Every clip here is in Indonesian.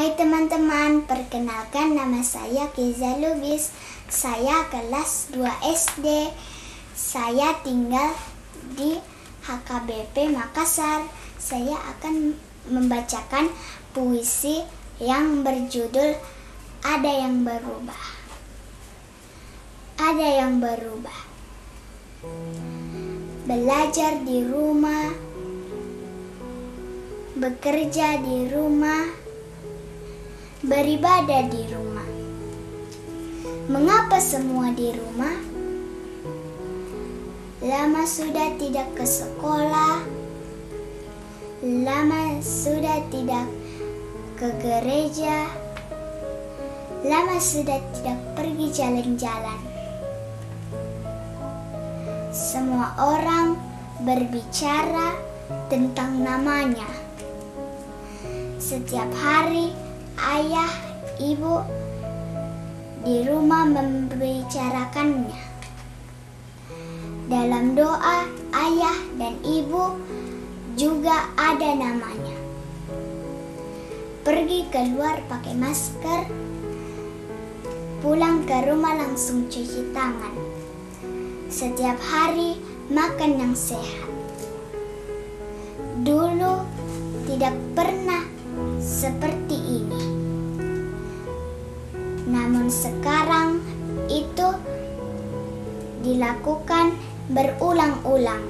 Hai teman-teman, perkenalkan nama saya Keza Lubis. Saya kelas 2 SD. Saya tinggal di HKBP Makassar. Saya akan membacakan puisi yang berjudul Ada yang berubah. Ada yang berubah. Belajar di rumah, bekerja di rumah, beribadah di rumah. Mengapa semua di rumah? Lama sudah tidak ke sekolah, lama sudah tidak ke gereja, lama sudah tidak pergi jalan-jalan. Semua orang berbicara tentang namanya. Setiap hari ayah, ibu di rumah membicarakannya. Dalam doa, ayah dan ibu juga ada namanya. Pergi keluar pakai masker, pulang ke rumah langsung cuci tangan. Setiap hari makan yang sehat. Dulu tidak pernah seperti ini. Namun sekarang itu dilakukan berulang-ulang.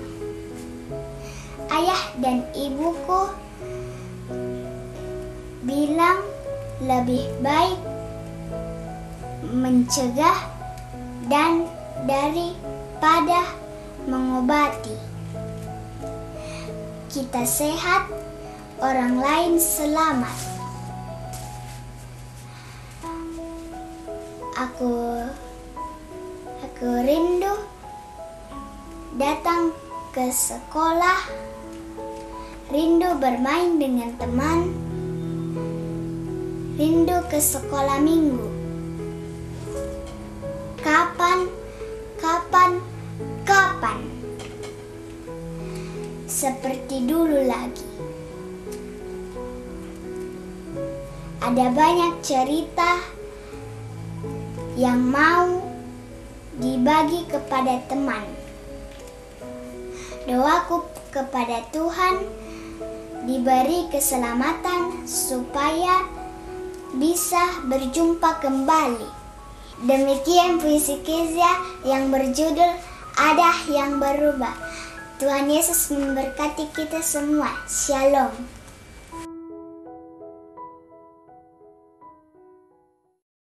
Ayah dan ibuku bilang lebih baik mencegah dan daripada mengobati. Kita sehat orang lain selamat. Aku aku rindu datang ke sekolah, rindu bermain dengan teman, rindu ke sekolah minggu. Kapan, kapan, kapan? Seperti dulu lagi. Ada banyak cerita yang mau dibagi kepada teman. Doaku kepada Tuhan diberi keselamatan supaya bisa berjumpa kembali. Demikian puisi Kezia yang berjudul Ada yang berubah. Tuhan Yesus memberkati kita semua. Shalom.